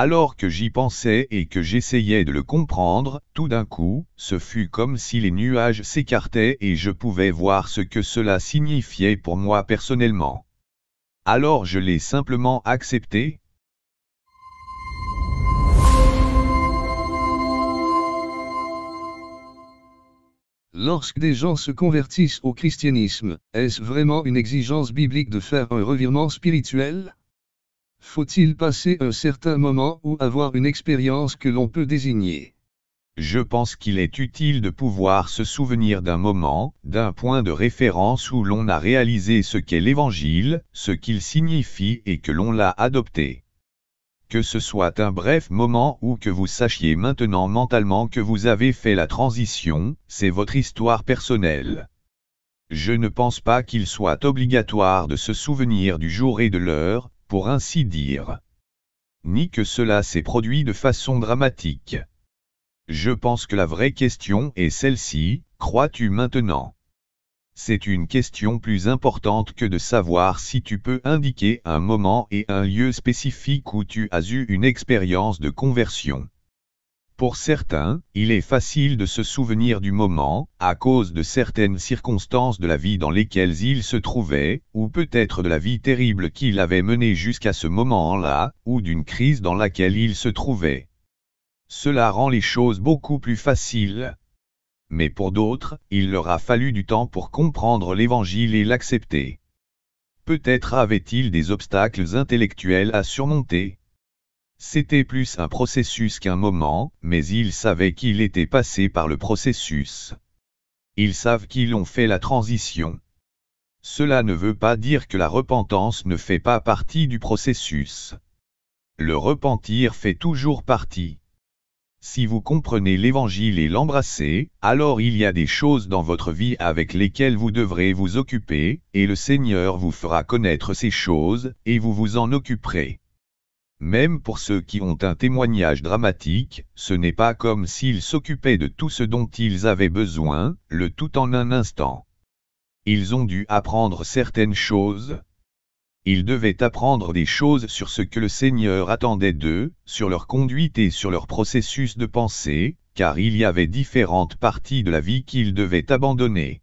Alors que j'y pensais et que j'essayais de le comprendre, tout d'un coup, ce fut comme si les nuages s'écartaient et je pouvais voir ce que cela signifiait pour moi personnellement. Alors je l'ai simplement accepté, Lorsque des gens se convertissent au christianisme, est-ce vraiment une exigence biblique de faire un revirement spirituel? Faut-il passer un certain moment ou avoir une expérience que l'on peut désigner? Je pense qu'il est utile de pouvoir se souvenir d'un moment, d'un point de référence où l'on a réalisé ce qu'est l'Évangile, ce qu'il signifie et que l'on l'a adopté que ce soit un bref moment ou que vous sachiez maintenant mentalement que vous avez fait la transition, c'est votre histoire personnelle. Je ne pense pas qu'il soit obligatoire de se souvenir du jour et de l'heure, pour ainsi dire. Ni que cela s'est produit de façon dramatique. Je pense que la vraie question est celle-ci, crois-tu maintenant? C'est une question plus importante que de savoir si tu peux indiquer un moment et un lieu spécifique où tu as eu une expérience de conversion. Pour certains, il est facile de se souvenir du moment, à cause de certaines circonstances de la vie dans lesquelles ils se trouvaient, ou peut-être de la vie terrible qu'il avait menée jusqu'à ce moment-là, ou d'une crise dans laquelle il se trouvait. Cela rend les choses beaucoup plus faciles, mais pour d'autres, il leur a fallu du temps pour comprendre l'Évangile et l'accepter. Peut-être avait-il des obstacles intellectuels à surmonter. C'était plus un processus qu'un moment, mais ils savaient qu'il était passé par le processus. Ils savent qu'ils ont fait la transition. Cela ne veut pas dire que la repentance ne fait pas partie du processus. Le repentir fait toujours partie. Si vous comprenez l'Évangile et l'embrassez, alors il y a des choses dans votre vie avec lesquelles vous devrez vous occuper, et le Seigneur vous fera connaître ces choses, et vous vous en occuperez. Même pour ceux qui ont un témoignage dramatique, ce n'est pas comme s'ils s'occupaient de tout ce dont ils avaient besoin, le tout en un instant. Ils ont dû apprendre certaines choses, ils devaient apprendre des choses sur ce que le Seigneur attendait d'eux, sur leur conduite et sur leur processus de pensée, car il y avait différentes parties de la vie qu'ils devaient abandonner.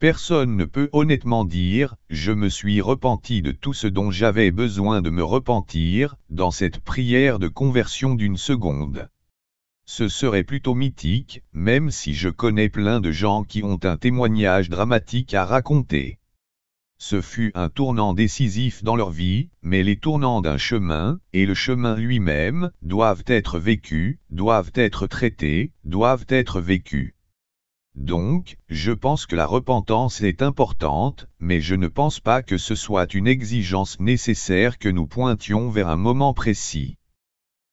Personne ne peut honnêtement dire, je me suis repenti de tout ce dont j'avais besoin de me repentir, dans cette prière de conversion d'une seconde. Ce serait plutôt mythique, même si je connais plein de gens qui ont un témoignage dramatique à raconter. Ce fut un tournant décisif dans leur vie, mais les tournants d'un chemin, et le chemin lui-même, doivent être vécus, doivent être traités, doivent être vécus. Donc, je pense que la repentance est importante, mais je ne pense pas que ce soit une exigence nécessaire que nous pointions vers un moment précis.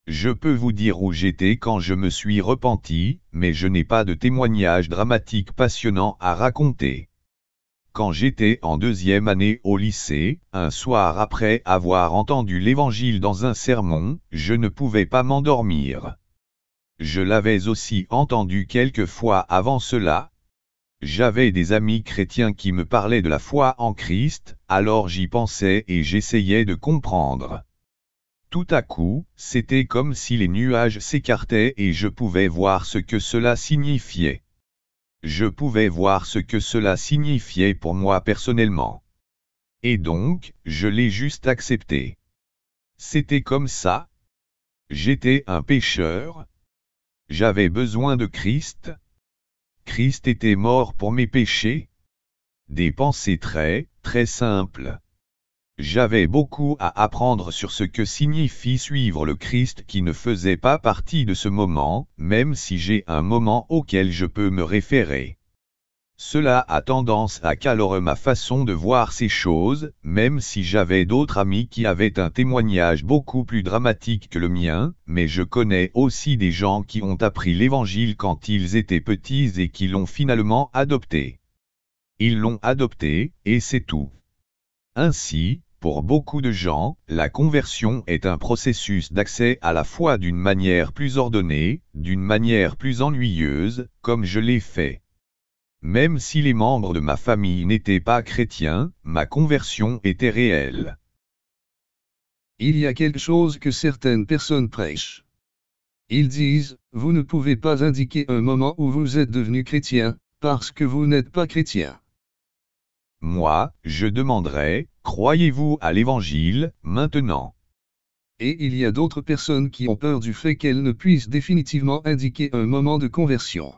Je peux vous dire où j'étais quand je me suis repenti, mais je n'ai pas de témoignage dramatique passionnant à raconter. Quand j'étais en deuxième année au lycée, un soir après avoir entendu l'Évangile dans un sermon, je ne pouvais pas m'endormir. Je l'avais aussi entendu quelques fois avant cela. J'avais des amis chrétiens qui me parlaient de la foi en Christ, alors j'y pensais et j'essayais de comprendre. Tout à coup, c'était comme si les nuages s'écartaient et je pouvais voir ce que cela signifiait je pouvais voir ce que cela signifiait pour moi personnellement. Et donc, je l'ai juste accepté. C'était comme ça. J'étais un pécheur. J'avais besoin de Christ. Christ était mort pour mes péchés. Des pensées très, très simples. J'avais beaucoup à apprendre sur ce que signifie suivre le Christ qui ne faisait pas partie de ce moment, même si j'ai un moment auquel je peux me référer. Cela a tendance à calorer ma façon de voir ces choses, même si j'avais d'autres amis qui avaient un témoignage beaucoup plus dramatique que le mien, mais je connais aussi des gens qui ont appris l'Évangile quand ils étaient petits et qui l'ont finalement adopté. Ils l'ont adopté, et c'est tout. Ainsi, pour beaucoup de gens, la conversion est un processus d'accès à la foi d'une manière plus ordonnée, d'une manière plus ennuyeuse, comme je l'ai fait. Même si les membres de ma famille n'étaient pas chrétiens, ma conversion était réelle. Il y a quelque chose que certaines personnes prêchent. Ils disent, vous ne pouvez pas indiquer un moment où vous êtes devenu chrétien, parce que vous n'êtes pas chrétien. Moi, je demanderai, croyez-vous à l'Évangile, maintenant? Et il y a d'autres personnes qui ont peur du fait qu'elles ne puissent définitivement indiquer un moment de conversion.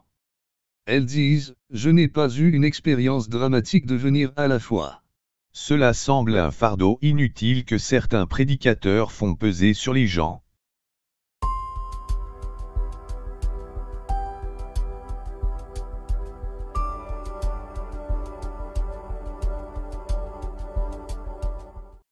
Elles disent, je n'ai pas eu une expérience dramatique de venir à la foi. Cela semble un fardeau inutile que certains prédicateurs font peser sur les gens.